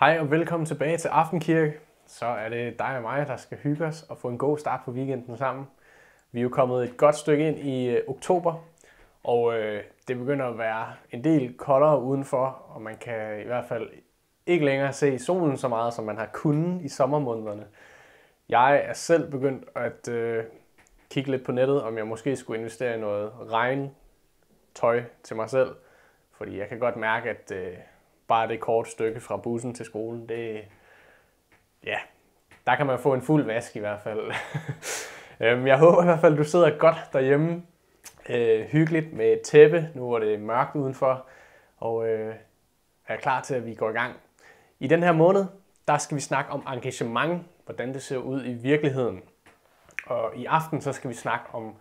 Hej og velkommen tilbage til Aftenkirke. Så er det dig og mig, der skal hygge os og få en god start på weekenden sammen. Vi er jo kommet et godt stykke ind i øh, oktober, og øh, det begynder at være en del koldere udenfor, og man kan i hvert fald ikke længere se solen så meget, som man har kunnet i sommermånederne. Jeg er selv begyndt at øh, kigge lidt på nettet, om jeg måske skulle investere i noget regntøj til mig selv, fordi jeg kan godt mærke, at øh, bare det kort stykke fra bussen til skolen, det, ja, der kan man få en fuld vask i hvert fald. Øhm, jeg håber i hvert fald, du sidder godt derhjemme, øh, hyggeligt med et tæppe, nu hvor det er mørkt udenfor, og øh, er klar til, at vi går i gang. I den her måned, der skal vi snakke om engagement, hvordan det ser ud i virkeligheden. Og i aften, så skal vi snakke om,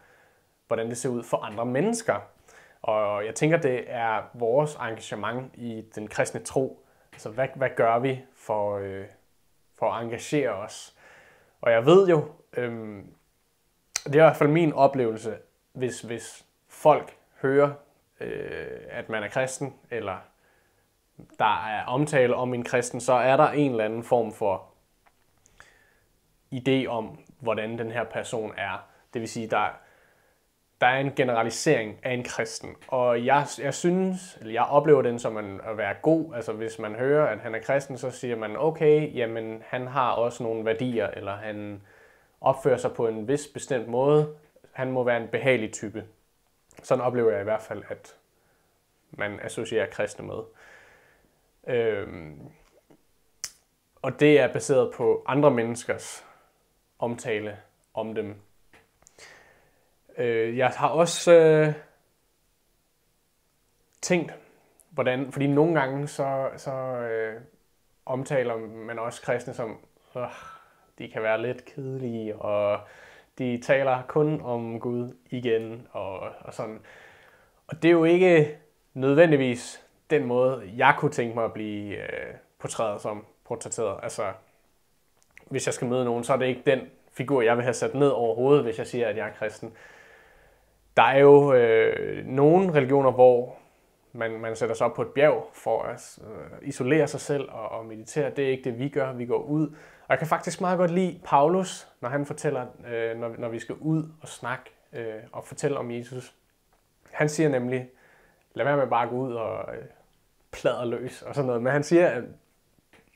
hvordan det ser ud for andre mennesker. Og jeg tænker, det er vores engagement i den kristne tro. Altså, hvad, hvad gør vi for, øh, for at engagere os? Og jeg ved jo, øh, det er i hvert fald min oplevelse, hvis, hvis folk hører, øh, at man er kristen, eller der er omtale om en kristen, så er der en eller anden form for idé om, hvordan den her person er. Det vil sige, der, der er en generalisering af en kristen. Og jeg, jeg synes, eller jeg oplever den som en, at være god. Altså hvis man hører, at han er kristen, så siger man, okay, jamen han har også nogle værdier, eller han opfører sig på en vis bestemt måde. Han må være en behagelig type. Sådan oplever jeg i hvert fald, at man associerer kristne med. Øhm, og det er baseret på andre menneskers omtale om dem. Øh, jeg har også øh, tænkt, hvordan, fordi nogle gange så, så øh, omtaler man også kristne som, øh, de kan være lidt kedelige, og de taler kun om Gud igen, og, og sådan. Og det er jo ikke nødvendigvis den måde, jeg kunne tænke mig at blive øh, portrætteret som portrætteret. Altså, hvis jeg skal møde nogen, så er det ikke den figur, jeg vil have sat ned overhovedet, hvis jeg siger, at jeg er kristen. Der er jo øh, nogle religioner, hvor man, man sætter sig op på et bjerg for at øh, isolere sig selv og, og meditere. Det er ikke det, vi gør. Vi går ud. Og jeg kan faktisk meget godt lide Paulus, når han fortæller, øh, når, når vi skal ud og snakke øh, og fortælle om Jesus. Han siger nemlig, lad være med bare at gå ud og øh, plader løs og sådan noget. Men han siger, at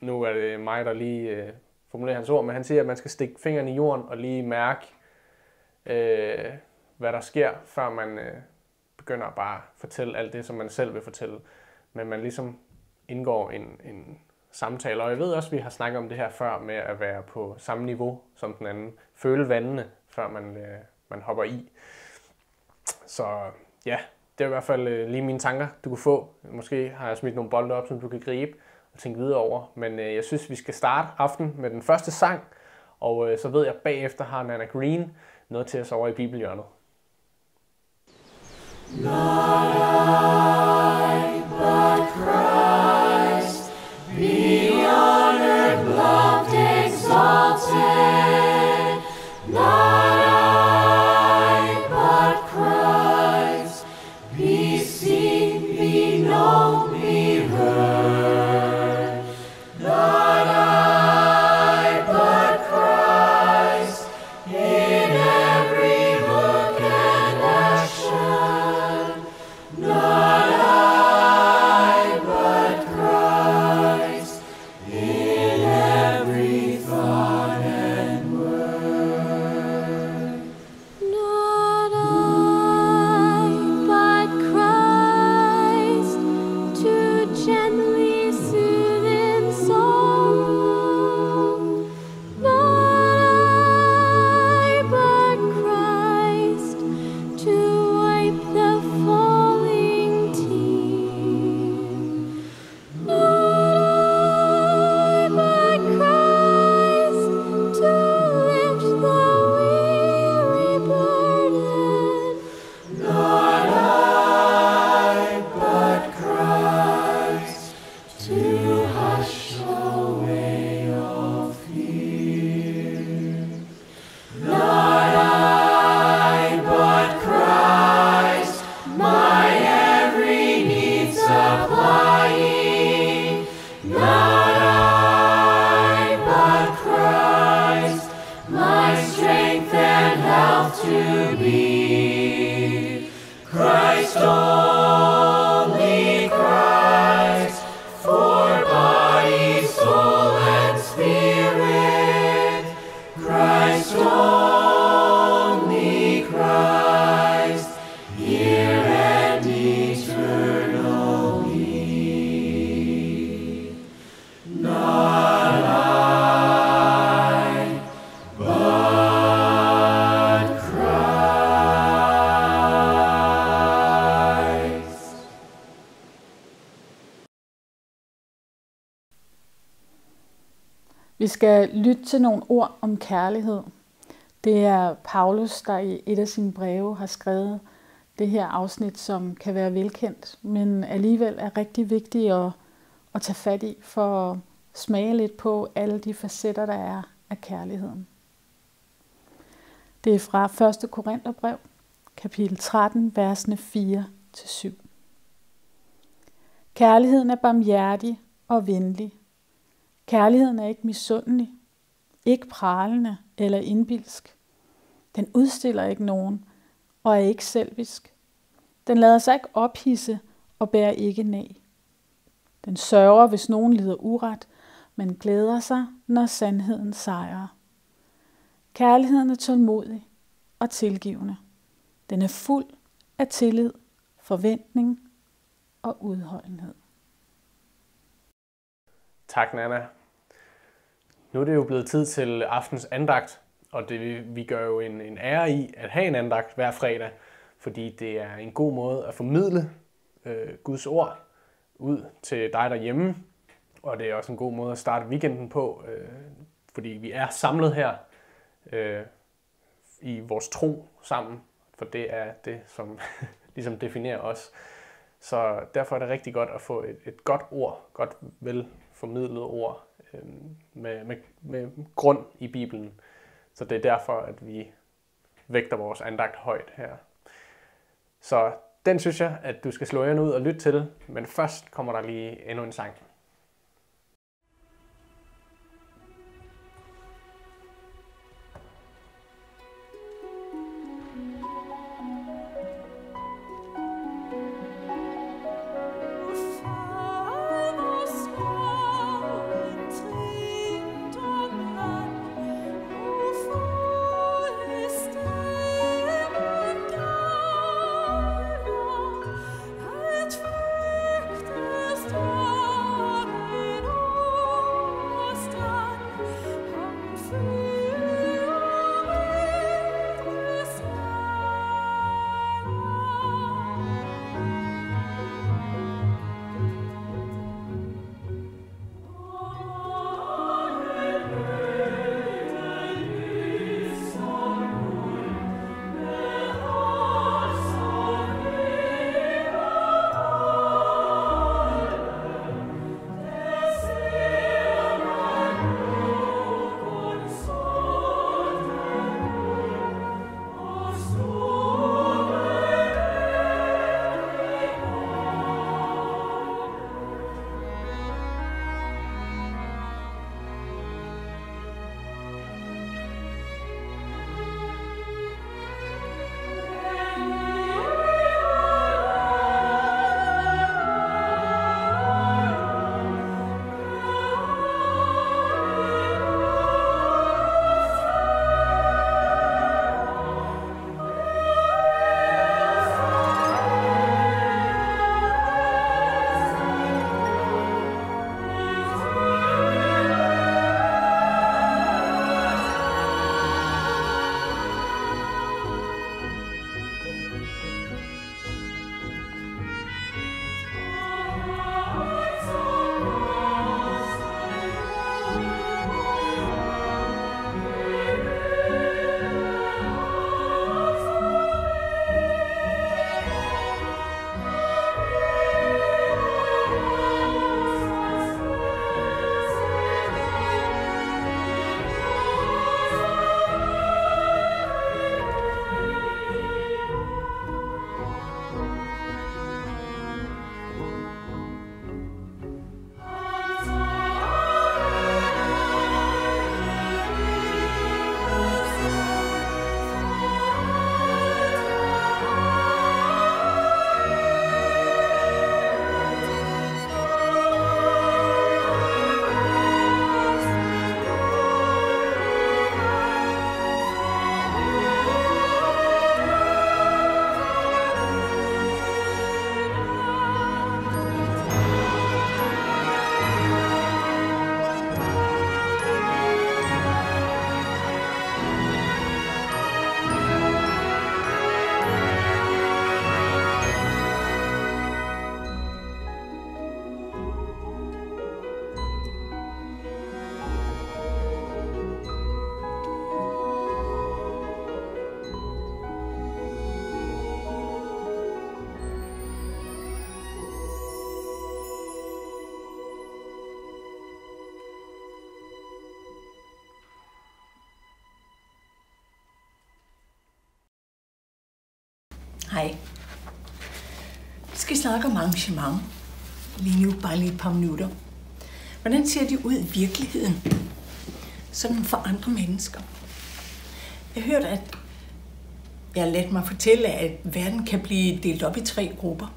nu er det mig, der lige øh, formulerer hans ord, men han siger, at man skal stikke fingeren i jorden og lige mærke, hvad der sker, før man øh, begynder at bare fortælle alt det, som man selv vil fortælle. Men man ligesom indgår en, en samtale. Og jeg ved også, at vi har snakket om det her før med at være på samme niveau som den anden. Føle vandene, før man, øh, man hopper i. Så ja, det er i hvert fald øh, lige mine tanker, du kunne få. Måske har jeg smidt nogle bolde op, som du kan gribe og tænke videre over. Men øh, jeg synes, vi skal starte aften med den første sang. Og øh, så ved jeg, at bagefter har Nana Green noget til os over i bibelhjørnet. Not I, Vi skal lytte til nogle ord om kærlighed. Det er Paulus, der i et af sine breve har skrevet det her afsnit, som kan være velkendt, men alligevel er rigtig vigtigt at, at tage fat i for at smage lidt på alle de facetter, der er af kærligheden. Det er fra 1. Korintherbrev, kapitel 13, versene 4-7. Kærligheden er barmhjertig og venlig. Kærligheden er ikke misundelig, ikke pralende eller indbilsk. Den udstiller ikke nogen og er ikke selvisk. Den lader sig ikke ophisse og bærer ikke nag. Den sørger, hvis nogen lider uret, men glæder sig, når sandheden sejrer. Kærligheden er tålmodig og tilgivende. Den er fuld af tillid, forventning og udholdenhed. Tak, Nana. Nu er det jo blevet tid til aftens andagt, og det, vi gør jo en, en ære i at have en andagt hver fredag, fordi det er en god måde at formidle øh, Guds ord ud til dig derhjemme, og det er også en god måde at starte weekenden på, øh, fordi vi er samlet her øh, i vores tro sammen, for det er det, som ligesom definerer os. Så derfor er det rigtig godt at få et, et godt ord, godt velformidlet ord øh, med, med, med grund i Bibelen. Så det er derfor, at vi vægter vores andagt højt her. Så den synes jeg, at du skal slå ind ud og lytte til, men først kommer der lige endnu en sang. Hej. Vi skal snakke om arrangement. Lige nu bare lige et par minutter. Hvordan ser det ud i virkeligheden? Sådan for andre mennesker. Jeg hørte, at jeg har ladt mig fortælle, at verden kan blive delt op i tre grupper.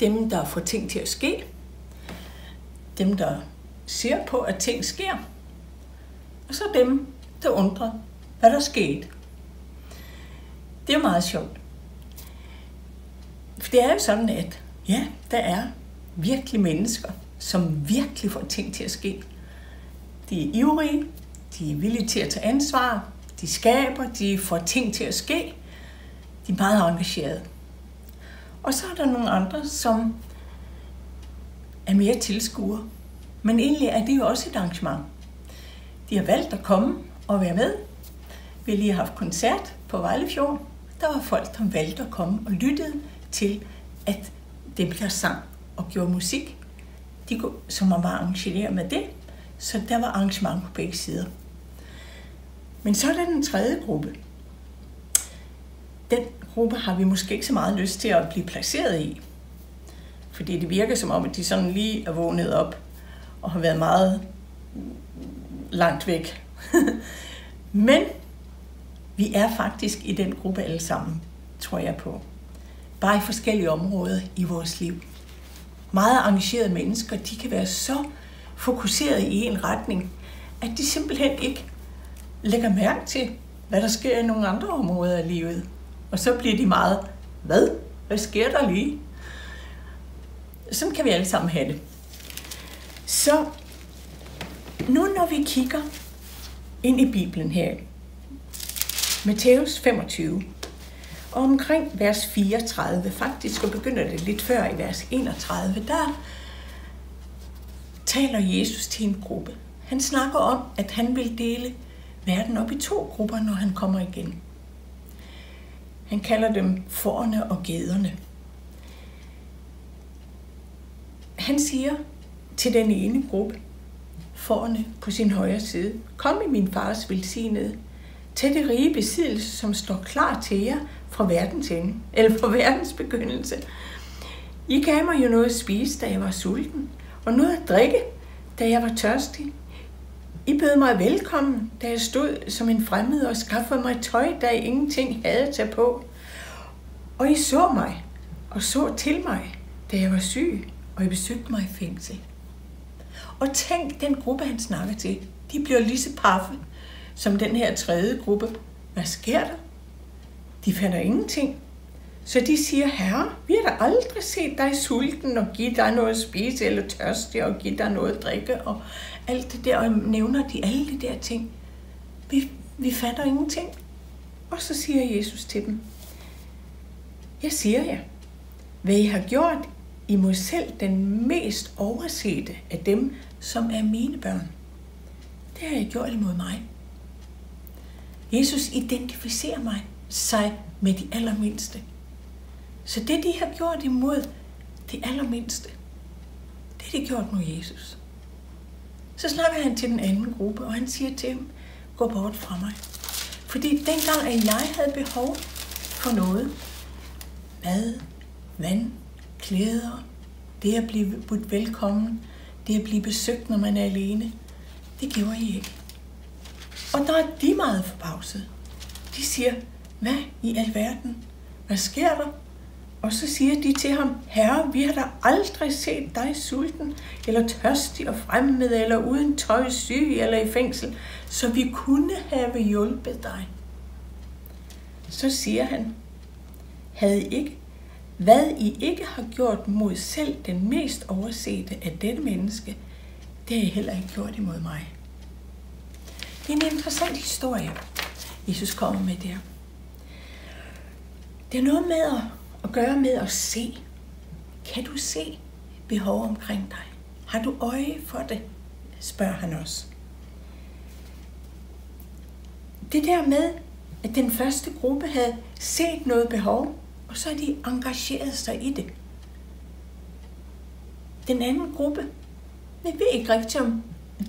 Dem, der får ting til at ske. Dem, der ser på, at ting sker. Og så dem, der undrer, hvad der skete. Det er meget sjovt. For det er jo sådan, at ja, der er virkelig mennesker, som virkelig får ting til at ske. De er ivrige, de er villige til at tage ansvar, de skaber, de får ting til at ske. De er meget engagerede. Og så er der nogle andre, som er mere tilskuere. Men egentlig er det jo også et arrangement. De har valgt at komme og være med. Vi har lige haft koncert på Vejlefjord. Der var folk, der valgte at komme og lyttede til, at det der sang og gjorde musik, de, som man var arrangeret med det. Så der var arrangement på begge sider. Men så er der den tredje gruppe. Den gruppe har vi måske ikke så meget lyst til at blive placeret i. Fordi det virker som om, at de sådan lige er vågnet op og har været meget langt væk. Men vi er faktisk i den gruppe alle sammen, tror jeg på. Bare i forskellige områder i vores liv. Meget engagerede mennesker, de kan være så fokuseret i en retning, at de simpelthen ikke lægger mærke til, hvad der sker i nogle andre områder af livet. Og så bliver de meget, hvad? Hvad sker der lige? Sådan kan vi alle sammen have det. Så nu når vi kigger ind i Bibelen her, Matthæus 25, og omkring vers 34, faktisk, og begynder det lidt før i vers 31, der taler Jesus til en gruppe. Han snakker om, at han vil dele verden op i to grupper, når han kommer igen. Han kalder dem forne og gederne. Han siger til den ene gruppe, forne på sin højre side, kom i min fars velsignede, til det rige besiddelse, som står klar til jer fra verdens ende, eller fra verdens begyndelse. I gav mig jo noget at spise, da jeg var sulten, og noget at drikke, da jeg var tørstig. I bød mig velkommen, da jeg stod som en fremmed og skaffede mig tøj, da jeg ingenting havde at tage på. Og I så mig og så til mig, da jeg var syg, og I besøgte mig i fængsel. Og tænk, den gruppe, han snakker til, de bliver lige så paffe som den her tredje gruppe. Hvad sker der? De fatter ingenting. Så de siger, herre, vi har da aldrig set dig sulten og give dig noget at spise, eller tørstig og give dig noget at drikke, og alt det der, og nævner de alle de der ting. Vi, vi fatter ingenting. Og så siger Jesus til dem, jeg siger jer, hvad I har gjort imod selv den mest oversete af dem, som er mine børn. Det har jeg gjort imod mig. Jesus identificerer mig sig med de allermindste. Så det, de har gjort imod de allermindste, det har de gjort mod Jesus. Så snakker han til den anden gruppe, og han siger til dem, gå bort fra mig. Fordi dengang, at jeg havde behov for noget, mad, vand, klæder, det at blive budt velkommen, det at blive besøgt, når man er alene, det gjorde I ikke. Og der er de meget forbavset. De siger, hvad i alverden? Hvad sker der? Og så siger de til ham, Herre, vi har da aldrig set dig sulten, eller tørstig og fremmed, eller uden tøj, syg eller i fængsel, så vi kunne have hjulpet dig. Så siger han, havde I ikke, hvad I ikke har gjort mod selv den mest oversete af dette menneske, det har I heller ikke gjort imod mig. Det er en interessant historie, Jesus kommer med der. Det er noget med at, at gøre med at se. Kan du se behov omkring dig? Har du øje for det? spørger han også. Det der med, at den første gruppe havde set noget behov, og så er de engageret sig i det. Den anden gruppe, jeg ved ikke rigtigt om,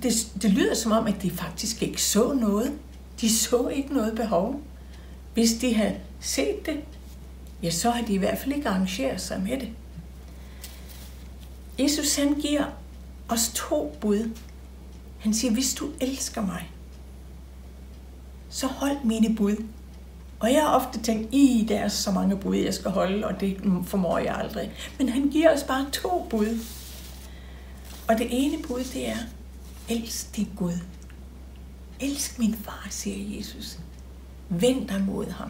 det, det lyder som om, at de faktisk ikke så noget. De så ikke noget behov. Hvis de havde set det, ja, så har de i hvert fald ikke arrangeret sig med det. Jesus han giver os to bud. Han siger, hvis du elsker mig, så hold mine bud. Og jeg har ofte tænkt, i der er så mange bud, jeg skal holde, og det formår jeg aldrig. Men han giver os bare to bud. Og det ene bud, det er, elsk din Gud. Elsk min far, siger Jesus. Vend dig mod ham.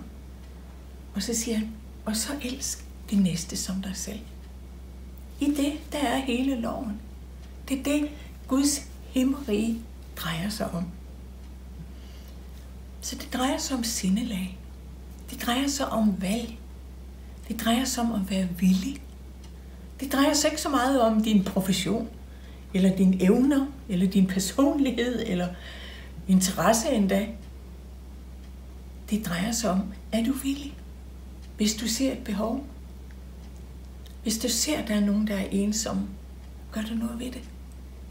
Og så siger han, og så elsk det næste som dig selv. I det, der er hele loven. Det er det, Guds himmerige drejer sig om. Så det drejer sig om sindelag. Det drejer sig om valg. Det drejer sig om at være villig. Det drejer sig ikke så meget om din profession, eller dine evner, eller din personlighed, eller interesse endda. Det drejer sig om, er du villig? Hvis du ser et behov, hvis du ser, at der er nogen, der er ensomme, gør du noget ved det.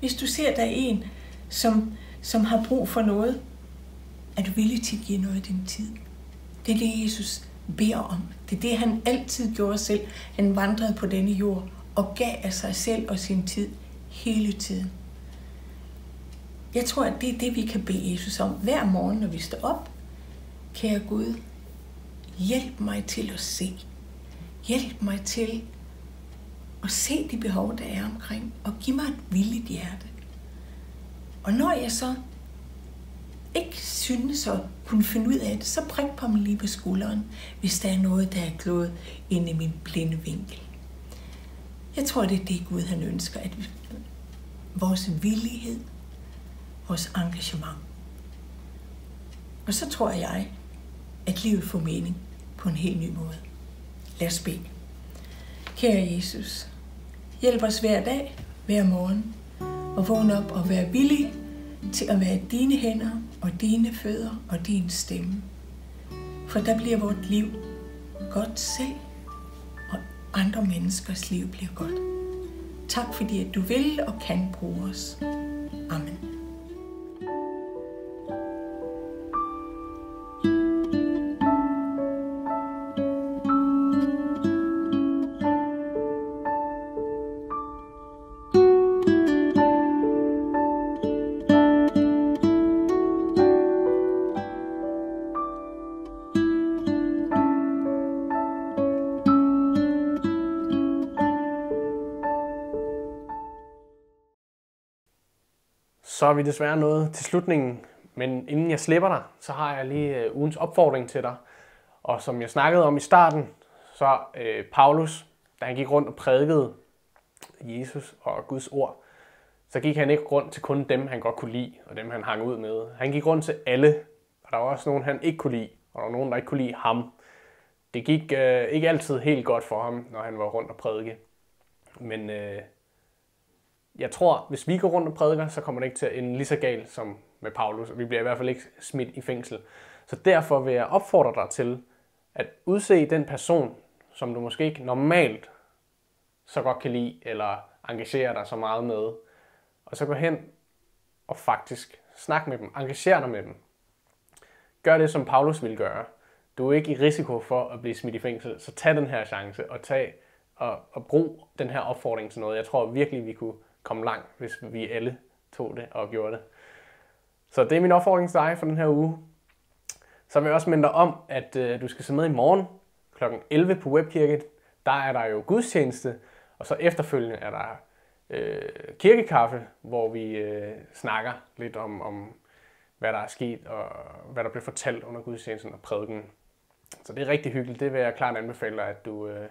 Hvis du ser, at der er en, som, som har brug for noget, er du villig til at give noget af din tid. Det er det, Jesus beder om. Det er det, han altid gjorde selv. Han vandrede på denne jord og gav af sig selv og sin tid hele tiden. Jeg tror, at det er det, vi kan bede Jesus om hver morgen, når vi står op. Kære Gud, hjælp mig til at se. Hjælp mig til at se de behov, der er omkring, og giv mig et villigt hjerte. Og når jeg så ikke synes at kunne finde ud af det, så prik på mig lige på skulderen, hvis der er noget, der er glået ind i min blinde vinkel. Jeg tror, det er det Gud han ønsker, at vores villighed, vores engagement. Og så tror jeg, at livet får mening på en helt ny måde. Lad os bede. Kære Jesus, hjælp os hver dag, hver morgen, og vågne op og være villig til at være dine hænder og dine fødder og din stemme. For der bliver vort liv godt selv, og andre menneskers liv bliver godt. Tak fordi at du vil og kan bruge os. Amen. Så er vi desværre nået til slutningen, men inden jeg slipper dig, så har jeg lige øh, ugens opfordring til dig. Og som jeg snakkede om i starten, så øh, Paulus, da han gik rundt og prædikede Jesus og Guds ord, så gik han ikke rundt til kun dem, han godt kunne lide, og dem, han hang ud med. Han gik rundt til alle, og der var også nogen, han ikke kunne lide, og der var nogen, der ikke kunne lide ham. Det gik øh, ikke altid helt godt for ham, når han var rundt og prædike. Men øh, jeg tror, hvis vi går rundt og prædiker, så kommer det ikke til at ende lige så galt som med Paulus, og vi bliver i hvert fald ikke smidt i fængsel. Så derfor vil jeg opfordre dig til at udse den person, som du måske ikke normalt så godt kan lide, eller engagere dig så meget med, og så gå hen og faktisk snak med dem, engagere dig med dem. Gør det, som Paulus ville gøre. Du er ikke i risiko for at blive smidt i fængsel, så tag den her chance og tag og, og brug den her opfordring til noget. Jeg tror virkelig, vi kunne komme langt, hvis vi alle tog det og gjorde det. Så det er min opfordring til dig for den her uge. Så vil jeg også minde dig om, at øh, du skal se med i morgen kl. 11 på Webkirket. Der er der jo gudstjeneste, og så efterfølgende er der øh, kirkekaffe, hvor vi øh, snakker lidt om, om, hvad der er sket, og hvad der blev fortalt under gudstjenesten og prædiken. Så det er rigtig hyggeligt. Det vil jeg klart anbefale dig, at du, øh,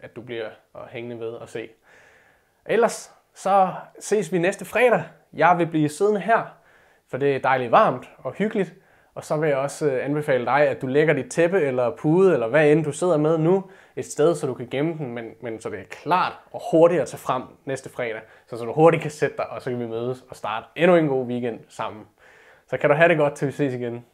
at du bliver hængende ved og se. Ellers så ses vi næste fredag. Jeg vil blive siddende her, for det er dejligt varmt og hyggeligt. Og så vil jeg også øh, anbefale dig, at du lægger dit tæppe eller pude, eller hvad end du sidder med nu, et sted, så du kan gemme den, men, men så det er klart og hurtigt at tage frem næste fredag, så, så du hurtigt kan sætte dig, og så kan vi mødes og starte endnu en god weekend sammen. Så kan du have det godt, til vi ses igen.